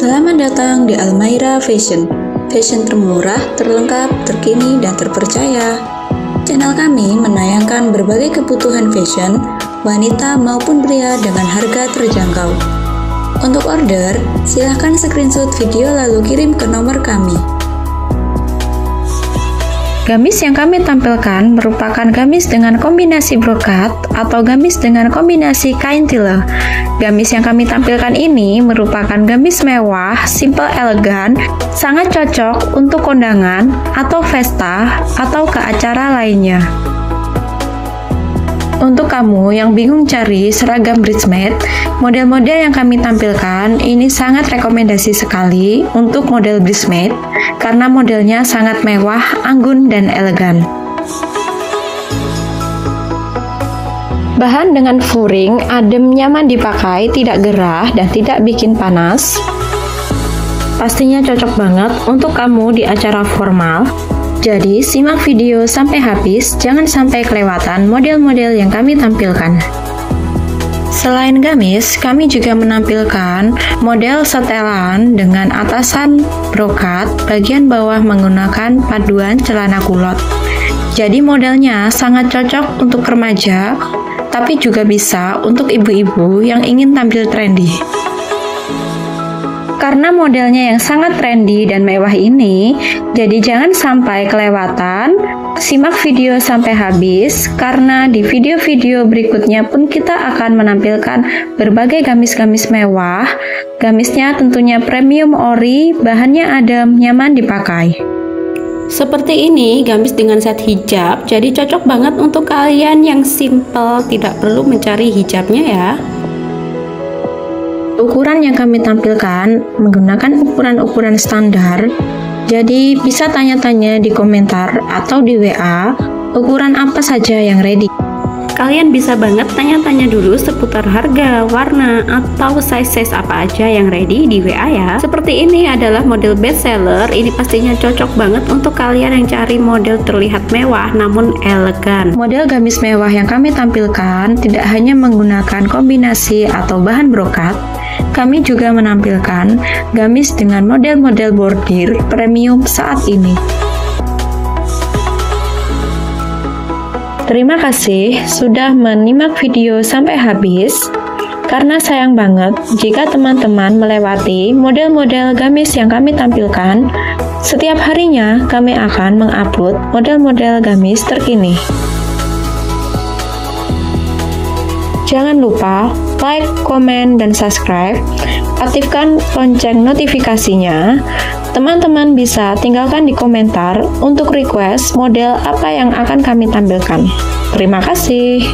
Selamat datang di Almaira Fashion. Fashion termurah, terlengkap, terkini, dan terpercaya. Channel kami menayangkan berbagai kebutuhan fashion, wanita maupun pria dengan harga terjangkau. Untuk order, silahkan screenshot video lalu kirim ke nomor kami. Gamis yang kami tampilkan merupakan gamis dengan kombinasi brokat atau gamis dengan kombinasi kain tile. Gamis yang kami tampilkan ini merupakan gamis mewah, simple elegan, sangat cocok untuk kondangan atau pesta atau ke acara lainnya. Untuk kamu yang bingung cari seragam bridesmaid, model-model yang kami tampilkan ini sangat rekomendasi sekali untuk model bridesmaid karena modelnya sangat mewah, anggun, dan elegan. Bahan dengan furing, adem, nyaman dipakai, tidak gerah, dan tidak bikin panas. Pastinya cocok banget untuk kamu di acara formal, jadi, simak video sampai habis, jangan sampai kelewatan model-model yang kami tampilkan. Selain gamis, kami juga menampilkan model setelan dengan atasan brokat, bagian bawah menggunakan paduan celana kulot. Jadi modelnya sangat cocok untuk remaja, tapi juga bisa untuk ibu-ibu yang ingin tampil trendy. Karena modelnya yang sangat trendy dan mewah ini, jadi jangan sampai kelewatan. Simak video sampai habis karena di video-video berikutnya pun kita akan menampilkan berbagai gamis-gamis mewah. Gamisnya tentunya premium ori, bahannya adem, nyaman dipakai. Seperti ini gamis dengan set hijab, jadi cocok banget untuk kalian yang simple, tidak perlu mencari hijabnya ya. Ukuran yang kami tampilkan menggunakan ukuran-ukuran standar, jadi bisa tanya-tanya di komentar atau di WA ukuran apa saja yang ready. Kalian bisa banget tanya-tanya dulu seputar harga, warna, atau size-size apa aja yang ready di WA ya. Seperti ini adalah model best seller, ini pastinya cocok banget untuk kalian yang cari model terlihat mewah namun elegan. Model gamis mewah yang kami tampilkan tidak hanya menggunakan kombinasi atau bahan brokat, kami juga menampilkan gamis dengan model-model bordir premium saat ini. Terima kasih sudah menyimak video sampai habis. Karena sayang banget jika teman-teman melewati model-model gamis yang kami tampilkan, setiap harinya kami akan mengupload model-model gamis terkini. Jangan lupa like, komen, dan subscribe. Aktifkan lonceng notifikasinya. Teman-teman bisa tinggalkan di komentar untuk request model apa yang akan kami tampilkan. Terima kasih.